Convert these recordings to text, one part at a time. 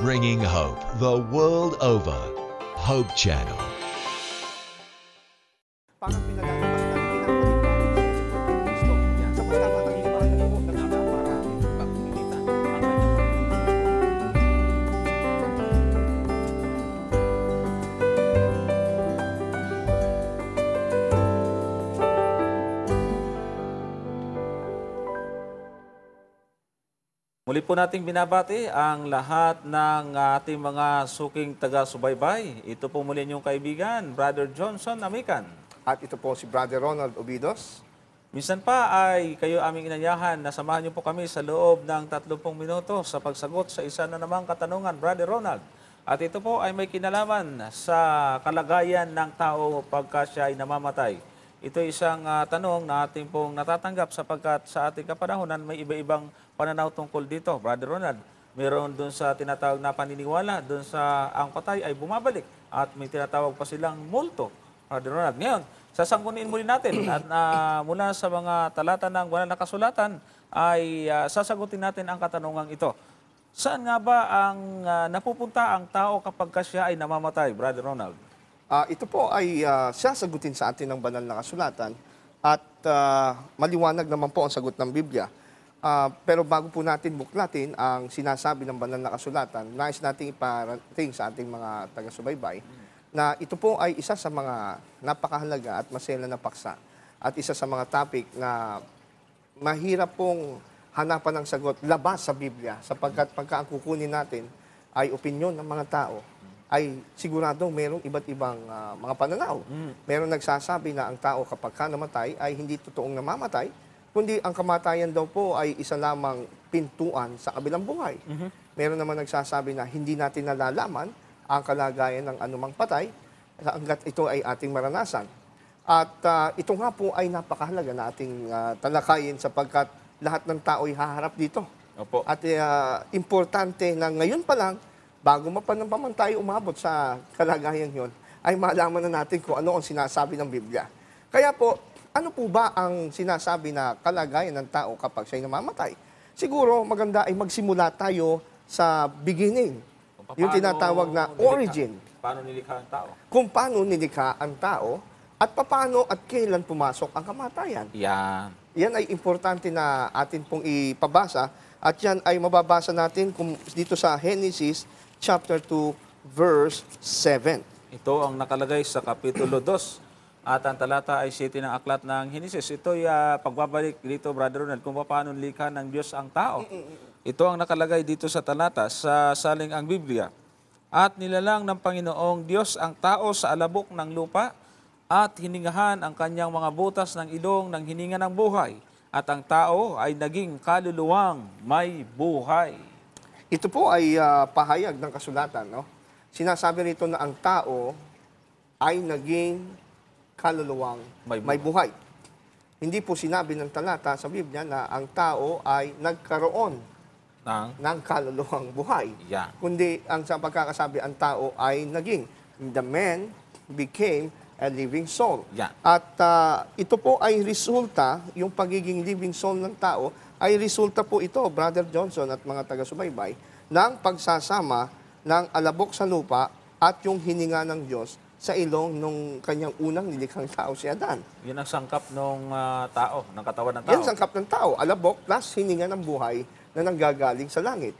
bringing hope the world over. Hope Channel. Muli po nating binabati ang lahat ng ating mga suking taga-subaybay. Ito po muli inyong kaibigan, Brother Johnson Amican. At ito po si Brother Ronald Obidos. Minsan pa ay kayo aming inanyahan na samahan niyo po kami sa loob ng 30 minuto sa pagsagot sa isa na namang katanungan, Brother Ronald. At ito po ay may kinalaman sa kalagayan ng tao pagka siya ay namamatay. Ito isang ah, tanong na ating pong natatanggap sapagkat sa ating kapanahonan may iba-ibang pananaw tungkol dito, Brother Ronald. Meron dun sa tinatawag na paniniwala, dun sa ang patay ay bumabalik at may tinatawag pa silang multo, Brother Ronald. Ngayon, sasangkunin muli natin at ah, mula sa mga talata ng banal na kasulatan ay ah, sasagutin natin ang katanungang ito. Saan nga ba ang ah, napupunta ang tao kapag ka siya ay namamatay, Brother Ronald? Ah, ito po ay ah, sasagutin sa atin ng banal na kasulatan at ah, maliwanag naman po ang sagot ng Biblia. Ah, pero bago po natin buklatin ang sinasabi ng banal na kasulatan, nais nating iparating sa ating mga taga-subaybay na ito po ay isa sa mga napakahalaga at masela na paksa at isa sa mga topic na mahirap pong hanapan ng sagot labas sa Biblia sapagkat pagka ang kukunin natin ay opinyon ng mga tao ay siguradong merong iba't ibang ah, mga pananaw. Meron nagsasabi na ang tao kapag ka namatay ay hindi totoong namamatay, kundi ang kamatayan daw po ay isa lamang pintuan sa kabilang buhay. Meron naman nagsasabi na hindi natin nalalaman ang kalagayan ng anumang patay hanggat ito ay ating maranasan. At ah, ito nga po ay napakahalaga na ating ah, talakayin sapagkat lahat ng tao ay haharap dito. Opo. At ah, importante na ngayon pa lang, bago mapanampaman tayo umabot sa kalagayan yon, ay malaman na natin kung ano ang sinasabi ng Biblia. Kaya po, ano po ba ang sinasabi na kalagayan ng tao kapag siya'y namamatay? Siguro maganda ay magsimula tayo sa beginning, Kung yung paano tinatawag na nilikha- origin Paano nilikha ang tao? kung paano nilikha ang tao at paano at kailan pumasok ang kamatayan. Yan. Yan ay importante na atin pong ipabasa at yan ay mababasa natin kung dito sa Genesis chapter 2 verse 7. Ito ang nakalagay sa Kapitulo 2 at ang talata ay city ng aklat ng Genesis. Ito ay ah, pagbabalik dito, Brother Ronald, kung paano likha ng Diyos ang tao. Ito ang nakalagay dito sa talata sa saling ang Biblia. At nilalang ng Panginoong Diyos ang tao sa alabok ng lupa at hiningahan ang kanyang mga butas ng ilong ng hininga ng buhay. At ang tao ay naging kaluluwang may buhay. Ito po ay ah, pahayag ng kasulatan. No? Sinasabi rito na ang tao ay naging kaluluwang May may buhay. Hindi po sinabi ng talata sa Biblia na ang tao ay nagkaroon Nang, ng kaluluwang buhay. yan. Kundi ang sa pagkakasabi, ang tao ay naging. The man became a living soul. Yan. At ah, ito po ay resulta, yung pagiging living soul ng tao, ay resulta po ito, Brother Johnson at mga taga-subaybay, ng pagsasama ng alabok sa lupa at yung hininga ng Diyos sa ilong nung kanyang unang nilikhang tao si Adan. Yun ang sangkap ng tao, ng katawan ng tao. Yan sangkap ng tao, alabok plus hininga ng buhay na nanggagaling sa langit.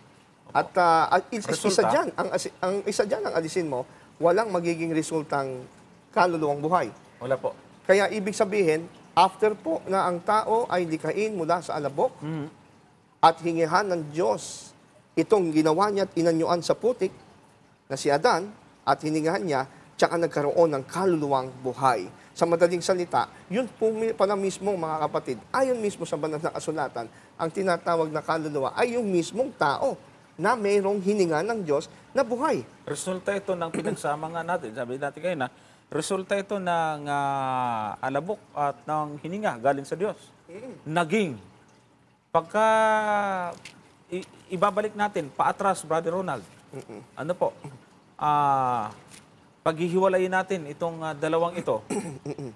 At ah, at is- isa diyan, ang, ang isa diyan ang alisin mo, walang magiging resultang kaluluwang buhay. Wala po. Kaya ibig sabihin, after po na ang tao ay likhain mula sa alabok at hingihan ng Diyos itong ginawa niya at inanyuan sa putik na si Adan at hiningahan niya, tsaka nagkaroon ng kaluluwang buhay. Sa madaling salita, yun po pala mismo mga kapatid, ayon mismo sa banal na kasulatan, ang tinatawag na kaluluwa ay yung mismong tao na mayroong hininga ng Diyos na buhay. Resulta ito ng pinagsama nga natin. Sabi natin kayo na, resulta ito ng ah, alabok at ng hininga galing sa Diyos. Naging. Pagka i- ibabalik natin, paatras, Brother Ronald. Ano po? Ah, paghihiwalayin natin itong ah, dalawang ito,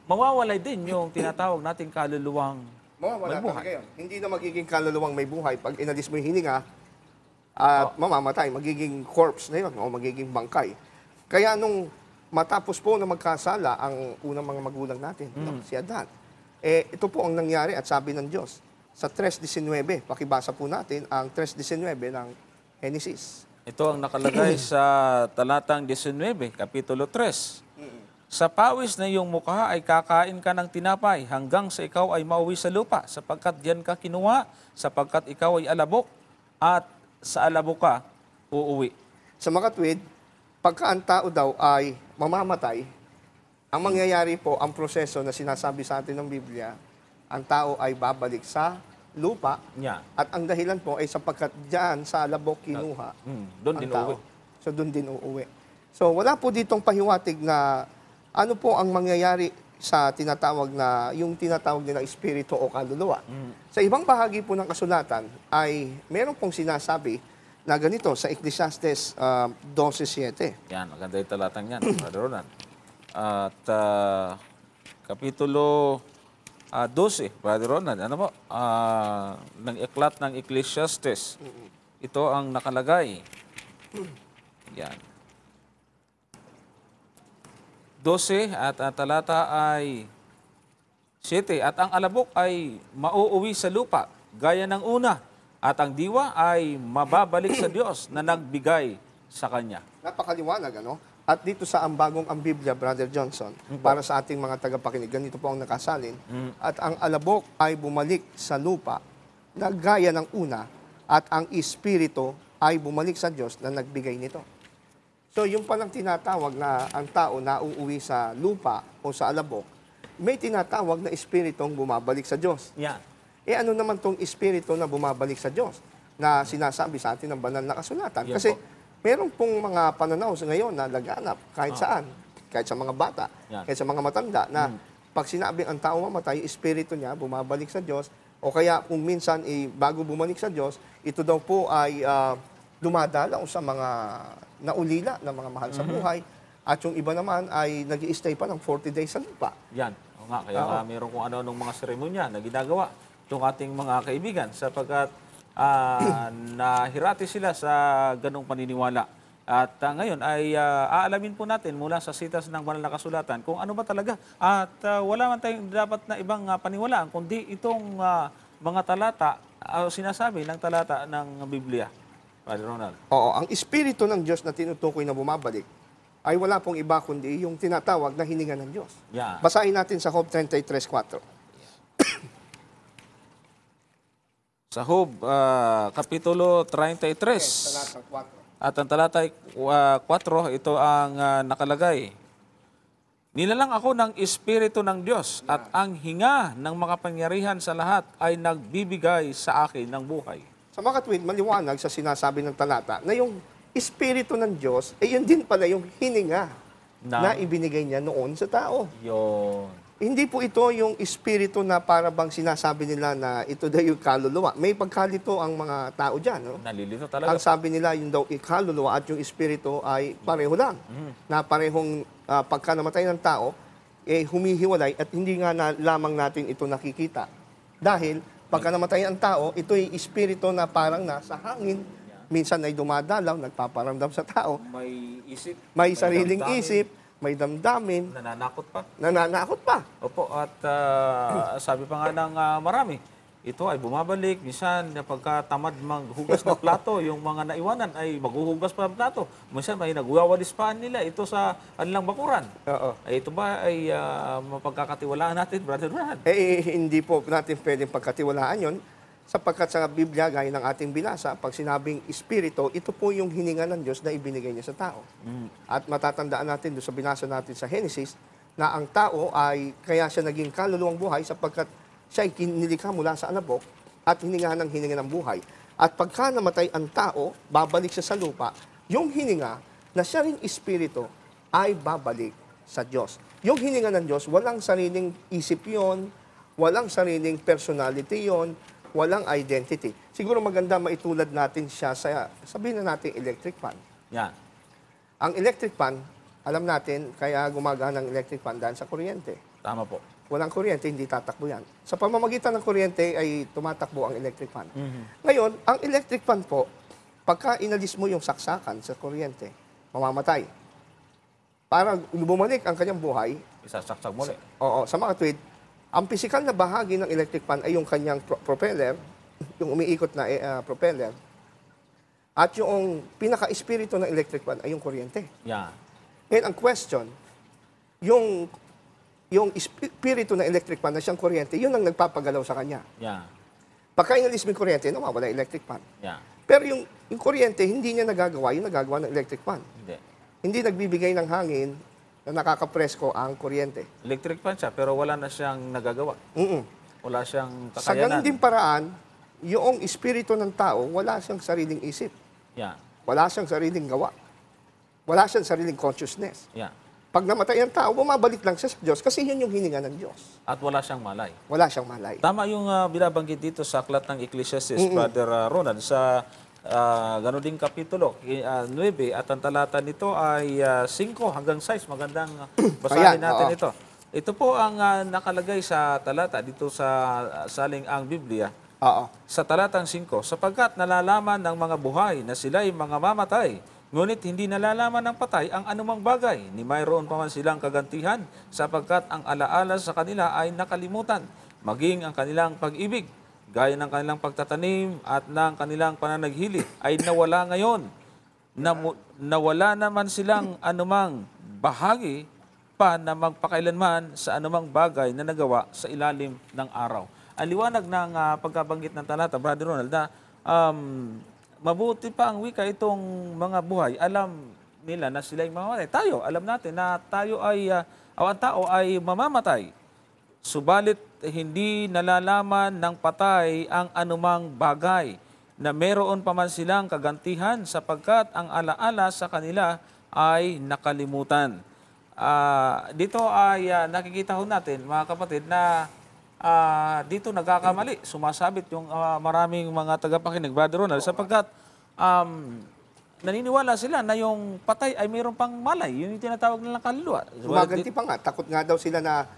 mawawalay din yung tinatawag nating kaluluwang Mawawala may buhay. talaga yun. Hindi na magiging kaluluwang may buhay pag inalis mo yung hininga at mamamatay, magiging corpse na yun o magiging bangkay. Kaya nung matapos po na magkasala ang unang mga magulang natin, no, si Adan, eh, ito po ang nangyari at sabi ng Diyos sa 3.19, pakibasa po natin ang 3.19 ng Genesis. Ito ang nakalagay sa talatang 19, Kapitulo 3. Sa pawis na iyong mukha ay kakain ka ng tinapay hanggang sa ikaw ay mauwi sa lupa, sapagkat diyan ka kinuha, sapagkat ikaw ay alabok, at sa alabok ka uuwi. Sa makatwid, pagka ang tao daw ay mamamatay, ang mangyayari po, ang proseso na sinasabi sa atin ng Biblia, ang tao ay babalik sa lupa Nya. at ang dahilan po ay sapagkat diyan sa labok kinuha Hmm, doon ang din tao. uuwi. So doon din uuwi. So wala po ditong pahiwatig na ano po ang mangyayari sa tinatawag na yung tinatawag nila espiritu o kaluluwa. Sa ibang bahagi po ng kasulatan ay meron pong sinasabi na ganito sa Ecclesiastes uh, 12:7. Yan, maganda yung talatang yan, Brother Ronan. At ah, Kapitulo ah, 12, Brother Ronan, ano po? Ah, ng iklat ng Ecclesiastes. Ito ang nakalagay. Yan. 12 at ang talata ay 7. At ang alabok ay mauuwi sa lupa, gaya ng una. At ang diwa ay mababalik sa Diyos na nagbigay sa Kanya. Napakaliwanag, ano? At dito sa ang bagong ang Biblia, Brother Johnson, para sa ating mga tagapakinig, ganito po ang nakasalin. At ang alabok ay bumalik sa lupa na gaya ng una, at ang espiritu ay bumalik sa Diyos na nagbigay nito. So yung palang tinatawag na ang tao na uuwi sa lupa o sa alabok, may tinatawag na espiritong bumabalik sa Diyos. Yan. Eh ano naman tong espiritu na bumabalik sa Diyos na sinasabi sa atin ng banal na kasulatan? Yan Kasi po. meron pong mga pananaw sa ngayon na laganap kahit saan, kahit sa mga bata, Yan. kahit sa mga matanda na pag sinabing ang tao mamatay, espiritu niya bumabalik sa Diyos o kaya kung minsan eh, bago bumalik sa Diyos, ito daw po ay ah, dumadalaw sa mga naulila ng mga mahal sa buhay at yung iba naman ay nag stay pa ng 40 days sa lupa. Yan. O nga, kaya nga meron kung ano-anong mga seremonya na ginagawa itong ating mga kaibigan sapagkat ah, nahirati sila sa ganong paniniwala. At ah, ngayon ay ah, aalamin po natin mula sa sitas ng banal na kasulatan kung ano ba talaga. At ah, wala man tayong dapat na ibang ah, paniwalaan kundi itong ah, mga talata, ah, sinasabi ng talata ng Biblia. Padre Ronald. Oo, ang espiritu ng Diyos na tinutukoy na bumabalik ay wala pong iba kundi yung tinatawag na hininga ng Diyos. Yan. Basahin natin sa Job 33.4. Sa Hub, ah, Kapitulo 33. Talatang 4. At ang talata ay, uh, 4, ito ang ah, nakalagay. Nilalang ako ng Espiritu ng Diyos at ang hinga ng makapangyarihan sa lahat ay nagbibigay sa akin ng buhay. Sa mga katwid, maliwanag sa sinasabi ng talata na yung espiritu ng Diyos, eh yun din pala yung hininga Na- na ibinigay niya noon sa tao. Yun. Hindi po ito yung espiritu na para bang sinasabi nila na ito daw yung kaluluwa. May pagkalito ang mga tao dyan. No? Nalilito Ang talaga. sabi nila, yung daw ikaluluwa at yung espiritu ay pareho lang. Na parehong ah, pagka namatay ng tao, eh humihiwalay at hindi nga na, lamang natin ito nakikita. Dahil pagka namatay ang tao, ito ay espiritu na parang nasa hangin. Minsan ay dumadalaw, nagpaparamdam sa tao. May isip. May sariling damdamin, isip, may damdamin, Nananakot pa. nananakot pa. Opo, at ah, sabi pa nga ng ah, marami, ito ay bumabalik. Minsan, pagka tamad maghugas ng plato, yung mga naiwanan ay maghuhugas pa ng plato. Minsan, may nagwawalis nila ito sa kanilang bakuran. Oo. Ay, ito ba ay ah, mapagkakatiwalaan natin, Brother Brad? Eh, hindi po natin pwedeng pagkatiwalaan yon sapagkat sa Biblia, gaya ng ating binasa, pag sinabing Espiritu, ito po yung hininga ng Diyos na ibinigay niya sa tao. At matatandaan natin doon sa binasa natin sa Genesis, na ang tao ay kaya siya naging kaluluwang buhay sapagkat siya ay kinilikha mula sa alabok at hininga ng hininga ng buhay. At pagka namatay ang tao, babalik siya sa lupa, yung hininga na siya rin Espiritu ay babalik sa Diyos. Yung hininga ng Diyos, walang sariling isip yon, walang sariling personality yon, walang identity. Siguro maganda maitulad natin siya sa, sabihin na natin electric fan. Yan. Ang electric fan, alam natin, kaya gumagana ang electric fan dahil sa kuryente. Tama po. Walang kuryente, hindi tatakbo yan. Sa pamamagitan ng kuryente ay tumatakbo ang electric fan. Ngayon, ang electric fan po, pagka inalis mo yung saksakan sa kuryente, mamamatay. Para bumalik ang kanyang buhay, Isasaksak muli. Oo, sa mga tweet, ang physical na bahagi ng electric fan ay yung kanyang pro- propeller, yung umiikot na ah, propeller, at yung pinaka-espiritu ng electric fan ay yung kuryente. Yan. Ngayon, ang question, yung yung espiritu ng electric fan na siyang kuryente, yun ang nagpapagalaw sa kanya. Yan. Pagka inalis mo yung kuryente, nawawala yung electric fan. Yan. Pero yung, yung kuryente, hindi niya nagagawa, yung nagagawa ng electric fan. Hindi. Hindi nagbibigay ng hangin na nakakapresko ang kuryente. Electric fan siya, pero wala na siyang nagagawa. Mm-mm. Wala siyang Sa ganun kakayanan. din paraan, yung espiritu ng tao, wala siyang sariling isip. Yan. Wala siyang sariling gawa. Wala siyang sariling consciousness. Yan. Pag namatay ang tao, bumabalik lang siya sa Diyos kasi yun yung hininga ng Diyos. At wala siyang malay. Wala siyang malay. Tama yung uh, binabanggit dito sa aklat ng Ecclesiastes, Brother uh, Ronald, sa uh, gano'n ding kapitulo, uh, 9, at ang talata nito ay uh, 5 hanggang 6. Magandang basahin Ayan, natin oo. ito. Ito po ang uh, nakalagay sa talata dito sa uh, saling ang Biblia. Oo. Sa talatang 5, sapagkat nalalaman ng mga buhay na sila'y mga mamatay, ngunit hindi nalalaman ng patay ang anumang bagay, ni mayroon pa man silang kagantihan, sapagkat ang alaala sa kanila ay nakalimutan, maging ang kanilang pag-ibig, gaya ng kanilang pagtatanim at ng kanilang pananaghili, ay nawala ngayon. Namu- nawala naman silang anumang bahagi pa na magpakailanman sa anumang bagay na nagawa sa ilalim ng araw. Ang liwanag ng ah, pagkabanggit ng talata, Brother Ronald, na um, mabuti pa ang wika itong mga buhay. Alam nila na sila ay mamamatay. Tayo, alam natin na tayo ay, uh, ang tao ay mamamatay. Subalit hindi nalalaman ng patay ang anumang bagay na meron pa man silang kagantihan sapagkat ang alaala sa kanila ay nakalimutan. Ah, dito ay ah, nakikita ho natin mga kapatid na ah, dito nagkakamali. Sumasabit yung ah, maraming mga tagapakinig, Brother Ronald, sapagkat um, naniniwala sila na yung patay ay mayroon pang malay. Yun yung tinatawag nilang kaluluwa. Gumaganti pa nga. Takot nga daw sila na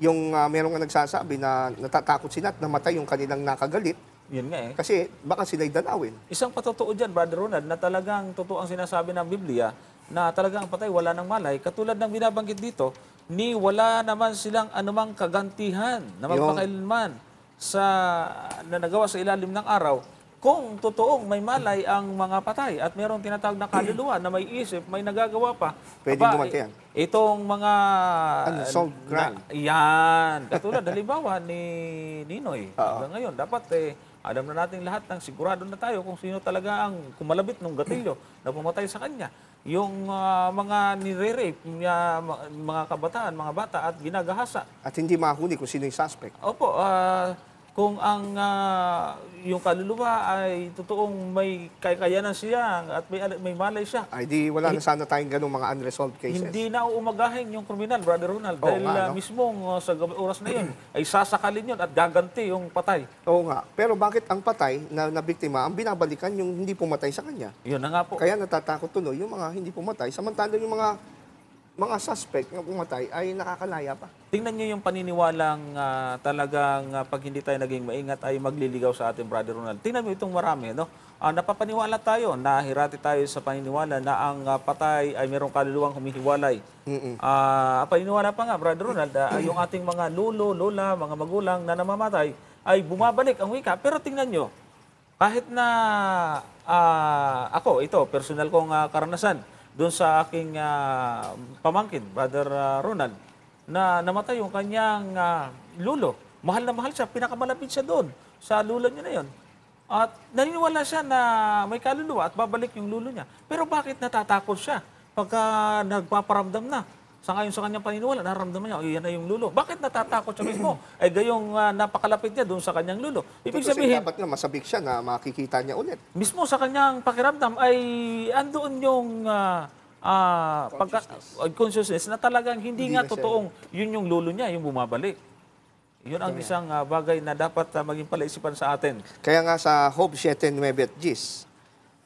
yung uh, meron nga nagsasabi na natatakot sila at namatay yung kanilang nakagalit Yun nga eh. kasi baka sila'y danawin. Isang patotoo dyan, Brother Ronald, na talagang totoo ang sinasabi ng Biblia na talagang ang patay wala ng malay. Katulad ng binabanggit dito, ni wala naman silang anumang kagantihan na magpakailanman sa na nagawa sa ilalim ng araw kung totoong may malay ang mga patay at mayroong tinatawag na kaluluwa na may isip, may nagagawa pa. Pwedeng aba, gumanti yan. Itong mga... Unsolved crime. Na, yan. Katulad, halimbawa ni Ninoy. Hanggang ngayon, dapat eh, alam na natin lahat ng sigurado na tayo kung sino talaga ang kumalabit ng gatilyo na pumatay sa kanya. Yung ah, mga nire-rape, ma- mga kabataan, mga bata at ginagahasa. At hindi mahuli kung sino yung suspect. Opo, ah, kung ang ah, yung kaluluwa ay totoong may kakayanan siya at may, may malay siya, Ay di wala na sana tayong ganung mga unresolved cases. hindi na uumagahin yung kriminal, Brother Ronald. Oo dahil nga, ah, no? mismong ah, sa gabi- oras na yun, ay sasakalin yun at gaganti yung patay. Oo nga. Pero bakit ang patay na, na biktima, ang binabalikan yung hindi pumatay sa kanya? Yun na nga po. Kaya natatakot tuloy yung mga hindi pumatay. Samantalang yung mga mga suspect na pumatay ay nakakalaya pa. Tingnan niyo yung paniniwalang ah, talagang ah, pag hindi tayo naging maingat ay magliligaw sa ating Brother Ronald. Tingnan mo itong marami, no? Ah, napapaniwala tayo, nahirati tayo sa paniniwala na ang ah, patay ay mayroong kaluluwang humihiwalay. Ah, ang paniniwala pa nga, Brother Ronald, ah, yung ating mga lolo, lola, mga magulang na namamatay ay bumabalik ang wika. Pero tingnan nyo, kahit na ah, ako, ito, personal kong ah, karanasan, doon sa aking ah, pamangkin, Brother ah, Ronald, na namatay yung kanyang ah, lulo. Mahal na mahal siya, pinakamalapit siya doon sa lulo niya na yon. At naniniwala siya na may kaluluwa at babalik yung lulo niya. Pero bakit natatakot siya pagka nagpaparamdam na? Sa ngayon sa kanyang paniniwala, nararamdaman niya, oh, yan na yung lulo. Bakit natatakot siya mismo? Ay gayong ah, napakalapit niya doon sa kanyang lulo. Ibig Kasi sabihin, dapat nga masabik siya na makikita niya ulit. mismo sa kanyang pakiramdam ay andoon yung ah, ah, pagka, ah, consciousness na talagang hindi, Hindi nga na siya- totoong yun yung lulo niya, yung bumabalik. Yun ang isang ah, bagay na dapat ah, maging palaisipan sa atin. Kaya nga sa Hope 7.9 at 10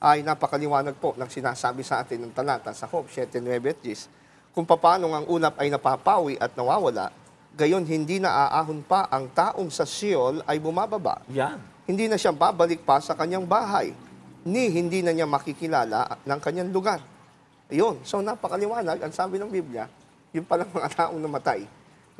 ay napakaliwanag po ng sinasabi sa atin ng talata sa Hope 7.9 at 10 kung paano ang ulap ay napapawi at nawawala, gayon hindi na aahon pa ang taong sa Sheol ay bumababa. Yan. Hindi na siya babalik pa sa kanyang bahay. ni hindi na niya makikilala ng kanyang lugar. Ayun. So napakaliwanag, ang sabi ng Biblia, yung palang mga taong namatay,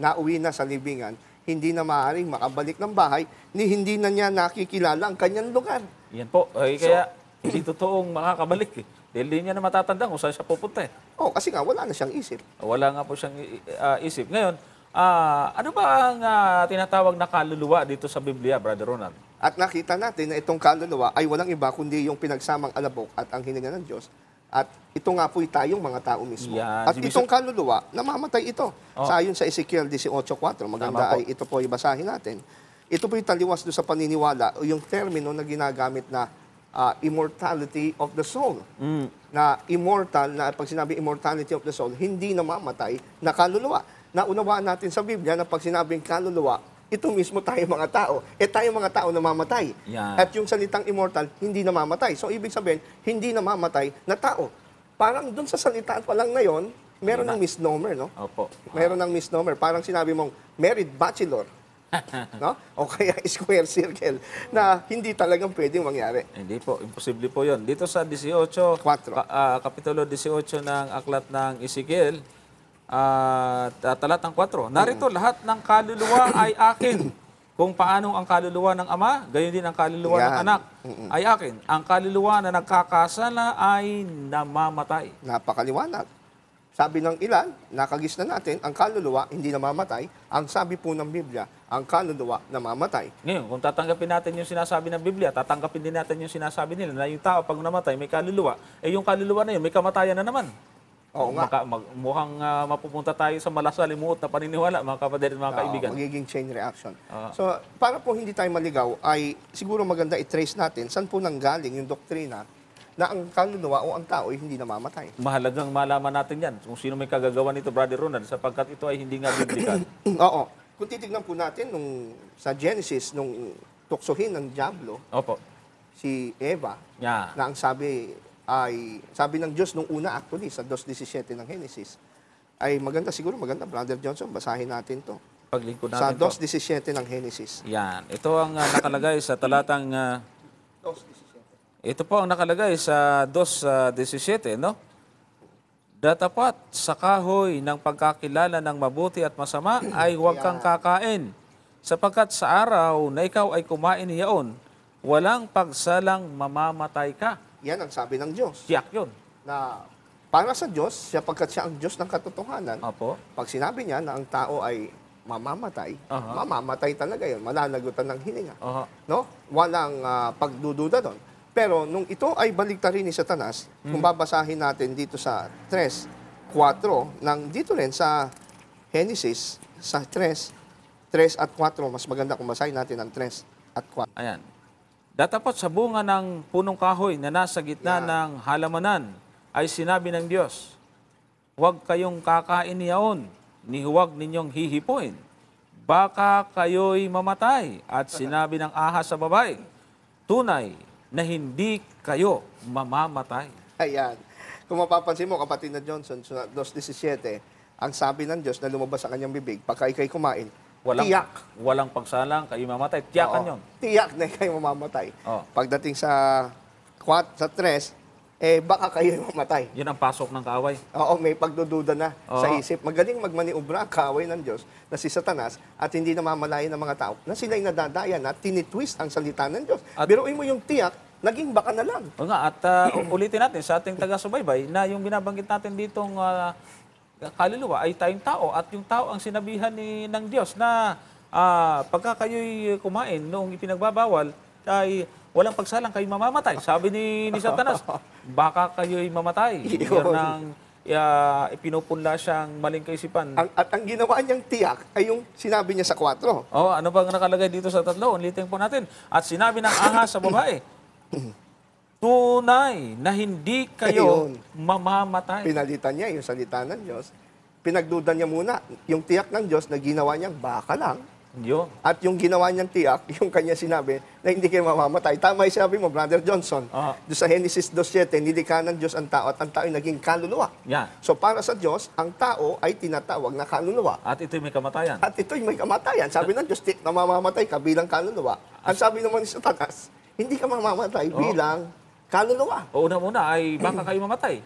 nauwi na sa libingan, hindi na maaaring makabalik ng bahay, ni hindi na niya nakikilala ang kanyang lugar. Yan po. Ay, kaya hindi totoong makakabalik eh. Dahil hindi niya na matatandaan kung saan siya pupunta eh. Oh, kasi nga wala na siyang isip. Wala nga po siyang ah, isip. Ngayon, ah, ano ba ang ah, tinatawag na kaluluwa dito sa Biblia, Brother Ronald? At nakita natin na itong kaluluwa ay walang iba kundi yung pinagsamang alabok at ang hininga ng Diyos. At ito nga po'y tayong mga tao mismo. Yan. At itong kaluluwa, namamatay ito. Oh. Sa ayon sa Ezekiel 18.4, maganda Tama po. ay ito po ibasahin natin. Ito po'y taliwas doon sa paniniwala o yung termino na ginagamit na ah, immortality of the soul. Mm. Na immortal, na pag sinabi immortality of the soul, hindi namamatay na kaluluwa. Naunawaan natin sa Biblia na pag sinabing kaluluwa, ito mismo tayo mga tao. Eh tayo mga tao namamatay. Yan. At yung salitang immortal, hindi namamatay. So, ibig sabihin, hindi namamatay na tao. Parang dun sa salita pa lang na yon, meron ng misnomer, no? Opo. Meron ng misnomer. Parang sinabi mong married bachelor. no? O kaya square circle na hindi talagang pwedeng mangyari. Hindi po, imposible po yun. Dito sa 18, Kwatro. ka- ah, Kapitulo 18 ng Aklat ng Ezekiel, at uh, talatang 4, narito lahat ng kaluluwa ay akin. Kung paano ang kaluluwa ng ama, gayon din ang kaluluwa ng Yan. anak ay akin. Ang kaluluwa na nagkakasala ay namamatay. Napakaliwanag. Sabi ng ilan, nakagis na natin, ang kaluluwa hindi namamatay. Ang sabi po ng Biblia, ang kaluluwa namamatay. Ngayon, kung tatanggapin natin yung sinasabi ng Biblia, tatanggapin din natin yung sinasabi nila na yung tao pag namatay may kaluluwa, eh yung kaluluwa na yun, may kamatayan na naman. Oo nga. Maka- mag- mukhang ah, mapupunta tayo sa malasalimuot na paniniwala, mga kapatid at mga Oo, kaibigan. magiging chain reaction. Ah. So, para po hindi tayo maligaw, ay siguro maganda i-trace natin saan po nanggaling yung doktrina na ang kaluluwa o ang tao ay hindi namamatay. Mahalagang malaman natin yan kung sino may kagagawa nito, Brother Ronald, sapagkat ito ay hindi nga biblical. Oo. Kung titignan po natin nung sa Genesis, nung tuksohin ng Diablo, Opo. si Eva, Yan. na ang sabi ay, sabi ng Diyos nung una actually, sa 2.17 ng Genesis, ay maganda siguro, maganda, Brother Johnson, basahin natin to. Paglingkod Sa natin to. 2.17 ng Genesis. Yan. Ito ang ah, nakalagay sa talatang... ah, 2.17. ito po ang nakalagay sa 2.17, no? Datapat sa kahoy ng pagkakilala ng mabuti at masama ay huwag kang kakain. Sapagkat sa araw na ikaw ay kumain niyaon, walang pagsalang mamamatay ka. Yan ang sabi ng Diyos. Tiyak yun. Na para sa Diyos, siya pagkat siya ang Diyos ng katotohanan, Opo. pag sinabi niya na ang tao ay mamamatay, Aha. mamamatay talaga yun, malalagutan ng hininga. Oho. No? Walang ah, pagdududa doon. Pero nung ito ay baliktarin ni Satanas, kung babasahin natin dito sa 3, 4, ng dito rin sa Genesis, sa 3, 3 at 4, mas maganda kung basahin natin ang 3 at 4. Ayan. Datapot sa bunga ng punong kahoy na nasa gitna Yan. ng halamanan ay sinabi ng Diyos, Huwag kayong kakain niyaon, ni huwag ninyong hihipuin. Baka kayo'y mamatay. At sinabi ng ahas sa babae, Tunay na hindi kayo mamamatay. Ayan. Kung mapapansin mo, kapatid na Johnson, sa 2.17, ang sabi ng Diyos na lumabas sa kanyang bibig, pagka ikay kumain, Walang, tiyak. walang pagsalang, kayo mamatay. Tiyakan Oo, yon. Tiyak na kayo mamamatay. Oo. Pagdating sa 4, sa 3, eh baka kayo mamatay. Yun ang pasok ng kaaway. Oo, may pagdududa na sa Oo. isip. Magaling magmaniobra ang kaaway ng Diyos na si Satanas at hindi na mamalayan ng mga tao na sila'y nadadaya na tinitwist ang salita ng Diyos. At- Biruin mo yung tiyak, naging baka na lang. O nga, at ah, ulitin natin sa ating taga-subaybay na yung binabanggit natin ditong ah, kaluluwa ay tayong tao at yung tao ang sinabihan ni ng Diyos na ah, pagka kayo'y kumain noong ipinagbabawal ay walang pagsalang kayo mamamatay. Sabi ni, ni Satanas, baka kayo'y mamatay. Yun. Meron ng ah, ipinupunla siyang maling kaisipan. Ang, at ang ginawa niyang tiyak ay yung sinabi niya sa 4. Oh, ano bang nakalagay dito sa tatlo? Ulitin po natin. At sinabi ng ahas sa babae, tunay na hindi kayo Ayun. mamamatay. Pinalitan niya yung salita ng Diyos. Pinagduda niya muna yung tiyak ng Diyos na ginawa niyang baka lang. Yun. At yung ginawa niyang tiyak, yung kanya sinabi na hindi kayo mamamatay. Tama yung sabi mo, Brother Johnson. Ah. Doon sa Genesis 2.7, nilikha ng Diyos ang tao at ang tao ay naging kaluluwa. Yan. So para sa Diyos, ang tao ay tinatawag na kaluluwa. At ito'y may kamatayan. At ito'y may kamatayan. Sabi ng Diyos, "Ti- na mamamatay ka bilang kaluluwa. Ang sabi naman ni Satanas, hindi ka mamamatay Oh. bilang kaluluwa. O una muna ay baka kayo mamatay.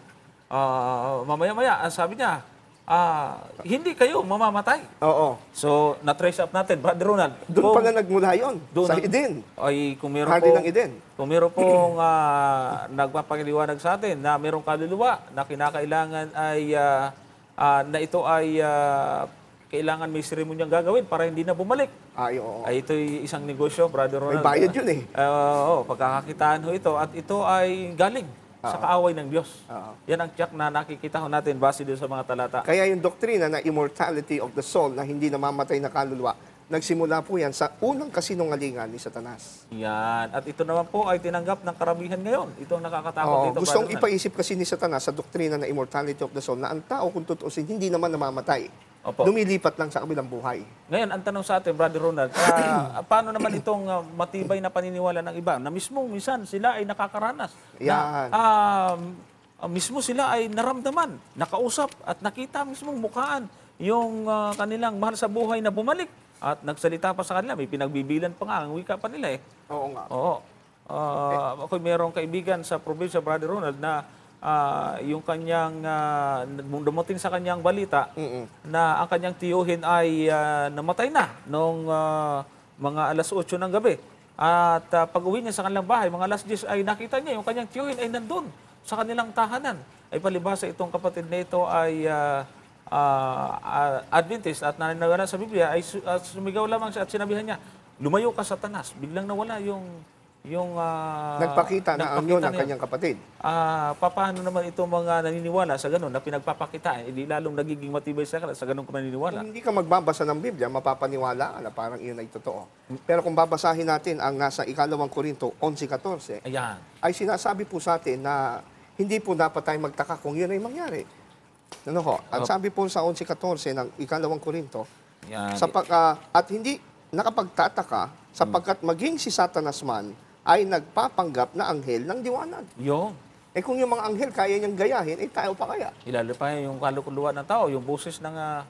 Ah, mamaya-maya, ang sabi niya, ah, hindi kayo mamamatay. Oo. So, na-trace up natin, Brother Ronald. Doon kung- pala nagmula yon doon sa ang- Eden. Ay, kung meron Hardin pong, ng Eden. kung meron pong ah, nagpapakiliwanag sa atin na merong kaluluwa na kinakailangan ay ah, ah, na ito ay ah, kailangan may seremonyang gagawin para hindi na bumalik. Ay, oo. Ay ito'y isang negosyo, Brother May Ronald. bayad yun eh. Ah, Oo, pagkakakitaan ho ito. At ito ay galing sa kaaway ng Diyos. Oo. Yan ang tiyak na nakikita ho natin base doon sa mga talata. Kaya yung doktrina na immortality of the soul na hindi namamatay na kaluluwa, nagsimula po yan sa unang kasinungalingan ni Satanas. Yan. At ito naman po ay tinanggap ng karamihan ngayon. Ito ang nakakatakot Oo, dito. gustong ipaisip kasi ni Satanas sa doktrina na immortality of the soul na ang tao kung tutuusin hindi naman namamatay. Opo. Lumilipat lang sa kabilang buhay. Ngayon, ang tanong sa atin, Brother Ronald, ah, paano naman itong ah, matibay na paniniwala ng iba na mismo minsan sila ay nakakaranas? Na, Yan. ah, ah, mismo sila ay naramdaman, nakausap at nakita mismo mukhaan yung ah, kanilang mahal sa buhay na bumalik at nagsalita pa sa kanila. May pinagbibilan pa nga ang wika pa nila eh. Oo nga. Oo. Ah, ako merong kaibigan sa probinsya, Brother Ronald, na ah, yung kanyang, nung dumating sa kanyang balita, Mm-mm. na ang kanyang tiyuhin ay ah, namatay na noong ah, mga alas 8 ng gabi. At uh, pag uwi niya sa kanilang bahay, mga alas 10 ay nakita niya yung kanyang tiyuhin ay nandun sa kanilang tahanan. Ay palibasa itong kapatid na ito ay ah, ah, Adventist at nananawalan sa Biblia ay ah, sumigaw lamang siya at sinabihan niya, lumayo ka satanas. Biglang nawala yung yung ah, Nagpakita na ang yun ang kanyang kapatid. Ah, paano naman itong mga naniniwala sa ganun na pinagpapakitaan, hindi lalong nagiging matibay sa kanila sa ganun kung naniniwala. Hindi ka magbabasa ng Biblia, mapapaniwala ka na parang iyon ay totoo. Pero kung babasahin natin ang nasa ikalawang Korinto 11.14, Ayan. ay sinasabi po sa atin na hindi po dapat tayo magtaka kung yun ay mangyari. Ano ho? Ang sabi po sa 11.14 ng ikalawang Korinto, Ayan. sa pag- ah, at hindi nakapagtataka sapagkat maging si Satanas man ay nagpapanggap na anghel ng diwanag. Yung, Eh kung yung mga anghel kaya niyang gayahin, eh tayo pa kaya? ilalo pa yung kalukuluan ng tao, yung boses ng, ah,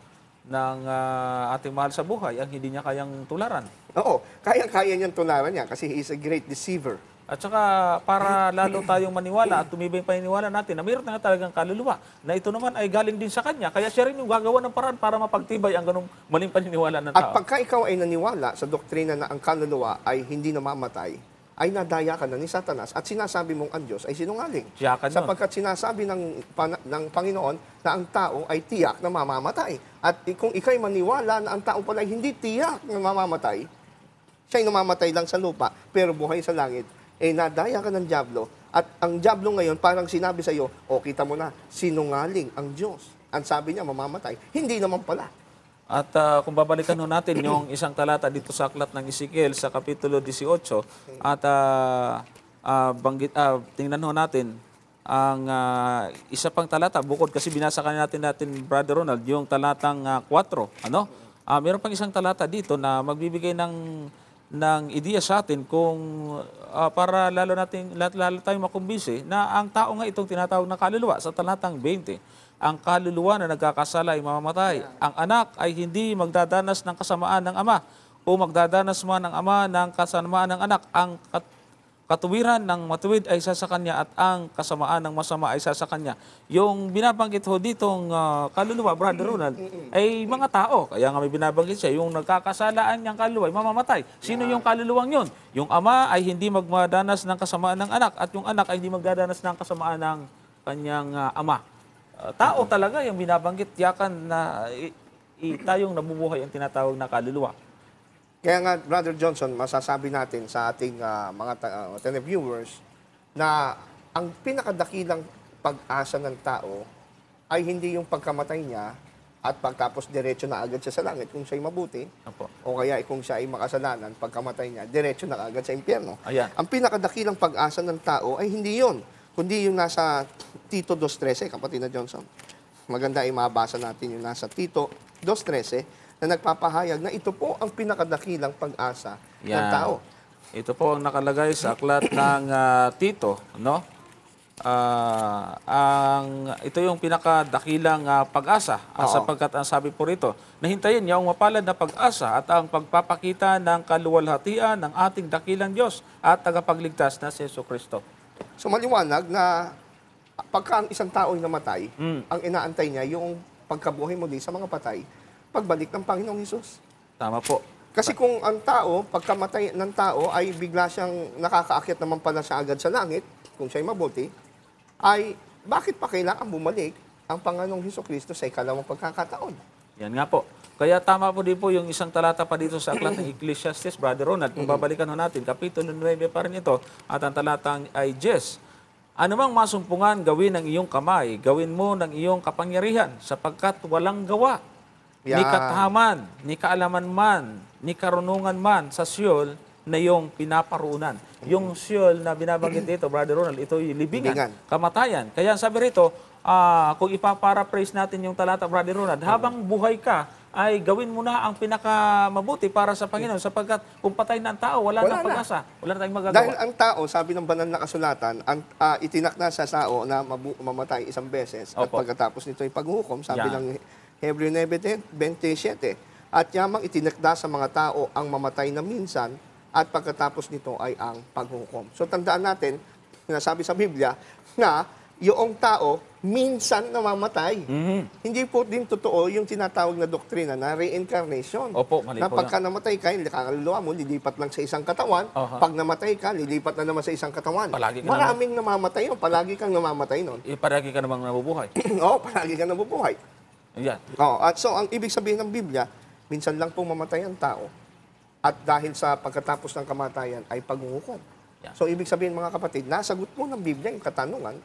ng ah, ating mahal sa buhay, ang hindi niya kayang tularan. Oo, kaya-kaya niyang tularan niya kasi he is a great deceiver. At saka para lalo tayong maniwala at tumibay pa paniniwala natin na mayroon na talagang kaluluwa na ito naman ay galing din sa kanya. Kaya siya rin yung gagawa ng paraan para mapagtibay ang ganong maling paniniwala ng At tao. pagka ikaw ay naniwala sa doktrina na ang kaluluwa ay hindi namamatay, ay nadaya ka na ni Satanas at sinasabi mong ang Diyos ay sinungaling. Tiyakan. Sapagkat sinasabi ng, pana- ng Panginoon na ang tao ay tiyak na mamamatay. At kung ikay maniwala na ang tao pala ay hindi tiyak na mamamatay, siya'y namamatay lang sa lupa, pero buhay sa langit, eh nadaya ka ng Diablo. At ang Diablo ngayon parang sinabi sa iyo, o kita mo na, sinungaling ang Diyos. Ang sabi niya, mamamatay. Hindi naman pala. At ah, kung babalikan ho natin yung isang talata dito sa aklat ng Ezekiel sa Kapitulo 18 at ah, ah, banggit, ah, tingnan ho natin ang ah, isa pang talata. Bukod kasi binasa kanina natin natin Brother Ronald yung talatang 4 ano? Ah, meron pang isang talata dito na magbibigay ng ng ideya sa atin kung ah, para lalo nating lalo, lalo tayong makumbisi na ang tao nga itong tinatawag na kaluluwa sa talatang 20 ang kaluluwa na nagkakasala ay mamamatay. Ang anak ay hindi magdadanas ng kasamaan ng ama o magdadanas man ng ama ng kasamaan ng anak. Ang kat- katuwiran ng matuwid ay isa sa kanya at ang kasamaan ng masama ay isa sa kanya. Yung binabanggit ho ditong ah, kaluluwa, Brother Ronald, ay mga tao. Kaya nga may binabanggit siya, yung nagkakasalaan niyang kaluluwa ay mamamatay. Sino yung kaluluwang yun? Yung ama ay hindi magmadanas ng kasamaan ng anak at yung anak ay hindi magdadanas ng kasamaan ng kanyang ah, ama. Uh, tao talaga yung binabanggit tiyakan na i- i- tayong nabubuhay ang tinatawag na kaluluwa. Kaya nga, Brother Johnson, masasabi natin sa ating ah, mga ah, televiewers na ang pinakadakilang pag-asa ng tao ay hindi yung pagkamatay niya at pagtapos diretso na agad siya sa langit kung siya'y mabuti Opo. o kaya kung siya ay makasalanan, pagkamatay niya, diretso na agad sa impyerno. Ayan. Ang pinakadakilang pag-asa ng tao ay hindi yon, kundi yung nasa Tito 2.13, kapatid na Johnson. Maganda ay mabasa natin yung nasa Tito 2.13 na nagpapahayag na ito po ang pinakadakilang pag-asa ng Yan. tao. Ito po ang nakalagay sa aklat ng ah, Tito, no? Ah, ang ito yung pinakadakilang ah, pag-asa ah, Oo. sapagkat ang sabi po rito, nahintayin niya ang mapalad na pag-asa at ang pagpapakita ng kaluwalhatian ng ating dakilang Diyos at tagapagligtas na si Yesu Kristo. So maliwanag na pagka ang isang tao ay namatay, Mm. ang inaantay niya yung pagkabuhay muli sa mga patay, pagbalik ng Panginoong Hesus. Tama po. Kasi kung ang tao, pagkamatay ng tao ay bigla siyang nakakaakyat naman pala siya agad sa langit, kung siya'y mabuti, ay bakit pa kailangan bumalik ang Panginoong Hesus Kristo sa ikalawang pagkakataon? Yan nga po. Kaya tama po din po yung isang talata pa dito sa aklat ng Ecclesiastes, Brother Ronald. Kung babalikan ho natin, Kapitulo 9 pa rin ito, at ang talatang ay 10. Ano mang masumpungan gawin ng iyong kamay, gawin mo ng iyong kapangyarihan, sapagkat walang gawa. Ni Yan. katahaman, ni kaalaman man, ni karunungan man sa siyol na iyong pinaparuunan. Yung siyol na binabanggit dito, Brother Ronald, ito yung libingan, Libingan. kamatayan. Kaya sabi rito, ah, kung ipaparaphrase natin yung talata, Brother Ronald, habang buhay ka, ay gawin mo na ang pinakamabuti para sa Panginoon sapagkat kung patay na ang tao, wala, Wala na. pag-asa. Wala na tayong magagawa. Dahil ang tao, sabi ng banal na kasulatan, ang, ah, itinakda sa tao na mabu- mamatay isang beses at Opo. pagkatapos nito ay paghukom, sabi Yan. ng Hebreo 9.27, at yamang itinakda sa mga tao ang mamatay na minsan at pagkatapos nito ay ang paghukom. So tandaan natin, sinasabi sa Biblia, na yung tao minsan namamatay. Mhm. Hindi po din totoo yung tinatawag na doktrina na reincarnation. Opo, mali na po pagka namatay ka, kaluluwa mo, lilipat lang sa isang katawan. Aha. Pag namatay ka, lilipat na naman sa isang katawan. Palagi ka Maraming namamatay yun. Palagi kang namamatay nun. Eh, paragi ka namang nabubuhay. Oo, palagi kang nabubuhay. Yan. Oo, at so, ang ibig sabihin ng Biblia, minsan lang pong mamatay ang tao. At dahil sa pagkatapos ng kamatayan ay paghuhukom. Yeah. So, ibig sabihin mga kapatid, nasagot mo ng Biblia yung katanungan,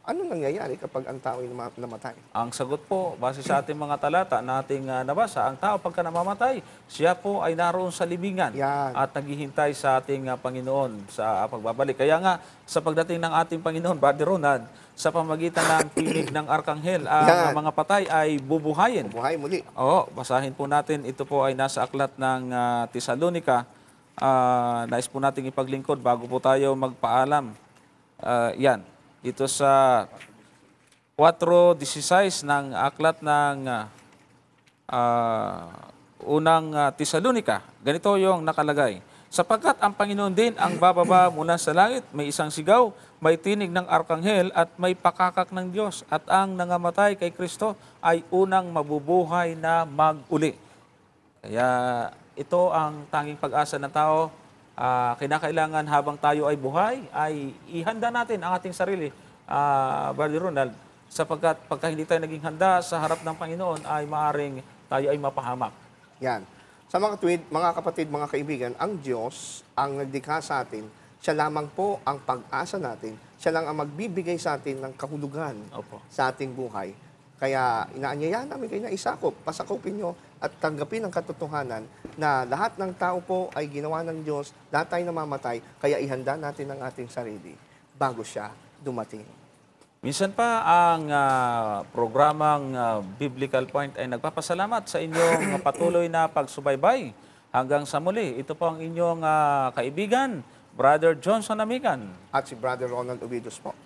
ano nangyayari kapag ang tao ay nama- namatay? Ang sagot po, base sa ating mga talata na ating ah, nabasa, ang tao pagka namamatay, siya po ay naroon sa libingan Yan. at naghihintay sa ating ah, Panginoon sa pagbabalik. Kaya nga, sa pagdating ng ating Panginoon, Brother Ronald, sa pamagitan ng tinig ng Arkanghel, ang Yan. mga patay ay bubuhayin. Buhay muli. Oo, basahin po natin. Ito po ay nasa aklat ng ah, Tesalonika. Ah, nais po nating ipaglingkod bago po tayo magpaalam. Ah, yan, dito sa 4.16 ng aklat ng ah, unang ah, Tesalonika. Ganito yung nakalagay. Sapagkat ang Panginoon din ang bababa mula sa langit, may isang sigaw, may tinig ng arkanghel at may pakakak ng Diyos. At ang nangamatay kay Kristo ay unang mabubuhay na mag-uli. Kaya ito ang tanging pag-asa ng tao. Ah, kinakailangan habang tayo ay buhay, ay ihanda natin ang ating sarili, ah, Brother Ronald, sapagkat pagka hindi tayo naging handa sa harap ng Panginoon, ay maaring tayo ay mapahamak. Yan. Sa mga tweet, mga kapatid, mga kaibigan, ang Diyos ang nagdikha sa atin. Siya lamang po ang pag-asa natin. Siya lang ang magbibigay sa atin ng kahulugan Opo. sa ating buhay. Kaya inaanyayahan namin kayo na isakop, pasakopin nyo at tanggapin ang katotohanan na lahat ng tao po ay ginawa ng Diyos, lahat tayo namamatay, kaya ihanda natin ang ating sarili bago siya dumating. Minsan pa ang ah, programang ah, Biblical Point ay nagpapasalamat sa inyong patuloy na pagsubaybay. Hanggang sa muli, ito po ang inyong ah, kaibigan, Brother Johnson Amigan. At si Brother Ronald Ovidius po.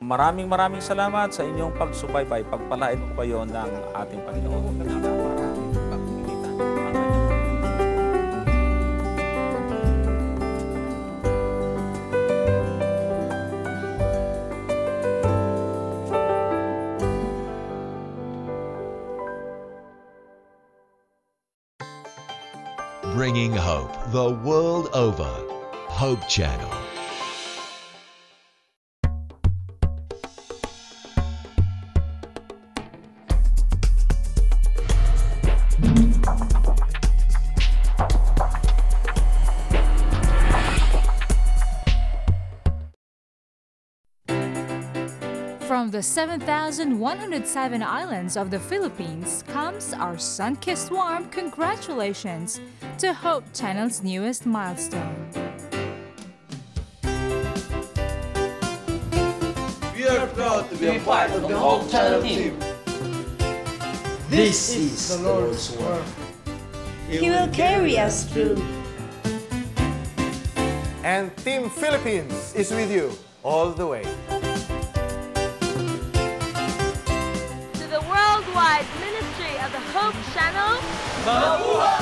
Maraming maraming salamat sa inyong pagsubaybay. Pagpalain po kayo ng ating Panginoon. Hope the world over. Hope Channel. From the 7,107 islands of the Philippines comes our sun-kissed warm congratulations to Hope Channel's newest milestone. We are proud to be a part of the Hope Channel team. This is the Lord's work. He will carry us through. And Team Philippines is with you all the way. To the worldwide ministry of the Hope Channel. Mabuhay!